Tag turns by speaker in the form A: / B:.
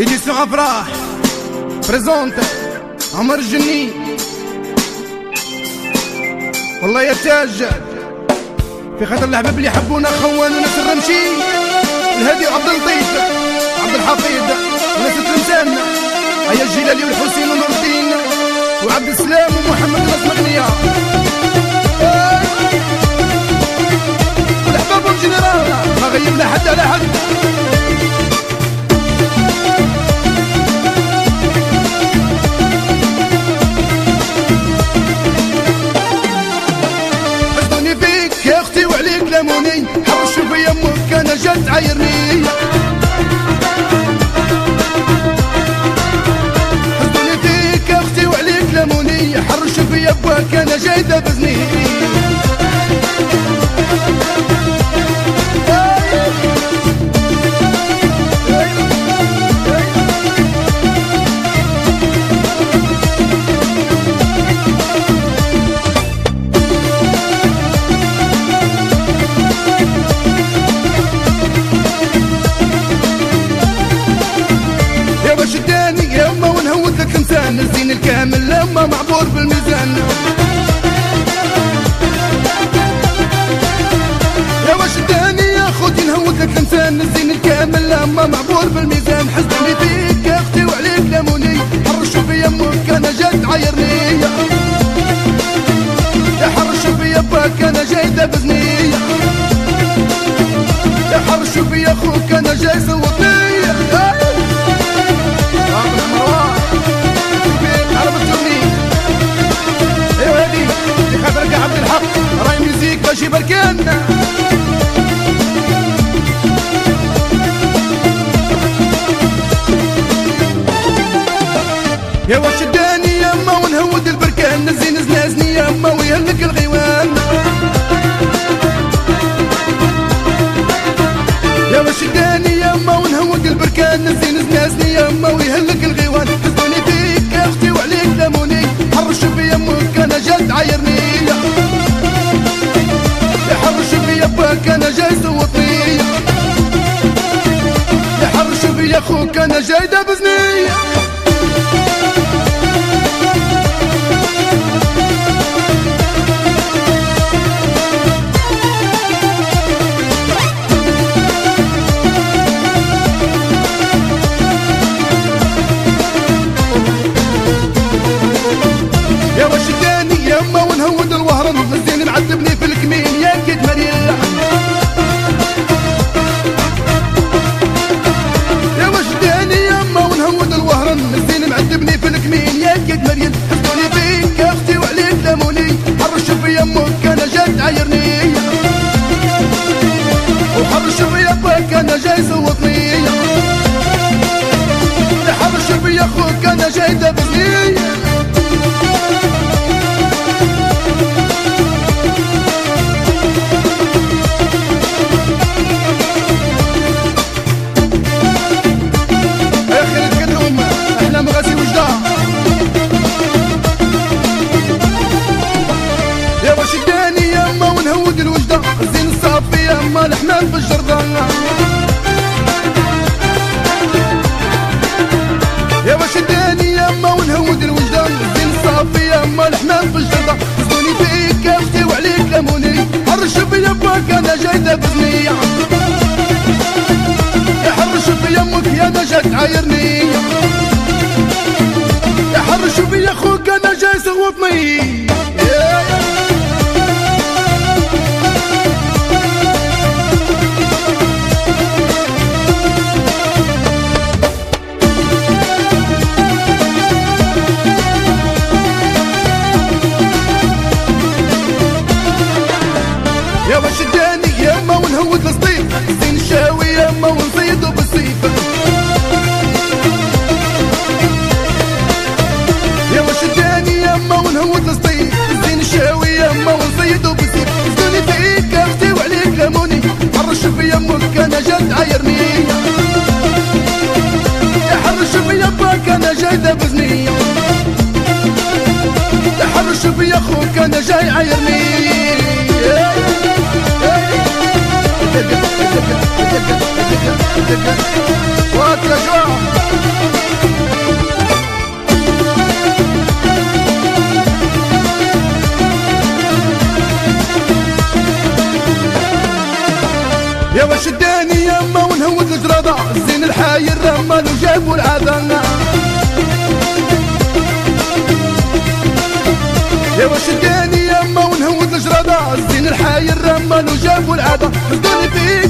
A: Edition افراح présente عمر الجني والله يا تاج. في خاطر الحباب اللي يحبونا خوان وناس الرمشي. الهادي عبد اللطيف. عبد الحفيظ. وناس التلمسان هيا الجلالي والحسين ونور الدين وعبد السلام ومحمد ناس مغنية والحباب والجنرال. ما غيبنا حد على حد. عيرني حزنوني فيك أختي وعليك لموني حرشوا في يبوك أنا جاي دبزني معبور بالميزان. يا واش الداني يا خوتي نهود لك الانسان الزين الكامل لما معبور بالميزان. حزني فيك يا أختي وعليك لموني حرشوا في يمك أنا جات عايرني يا حرشوا في يباك أنا جاي دبزني. يا حرشوا في أخوك أنا جاي سوطني يا واش الداني يما ونهود البركان نزين زنازني يما ويهلك الغيوان. يا واش الداني يما ونهود البركان نزين زنازني يما ويهلك الغيوان. حزنوني فيك يا أختي وعليك لموني حرش في يمك أنا جد عايرني يباك أنا جاي صوتني يحرش بي أخوك أنا جاي دبزني ونهود الوهران مزين معذبني في الكمين. يا كيد مريم معذبني في الكمين. يا كيد مريم حسدوني فيك أختي وعليك لموني حرش في يمك أنا جات عايرني وحرش في يبك أنا جاي صوتني. حرش في أخوك أنا جاي دبني دبزني يا حرش بيمك يا نجا تعايرني يا حرش بي أخوك أنا جاي صوتني يا حرش في أخوك أنا جاي yeah. yeah. يا واش اداني يما ونهود الجرادة الزين الحي الرمال وجابوا العذا يا واش اداني يما ونهود الجرادة. الزين الحي الرمال وجابوا العذا خذوني فيك.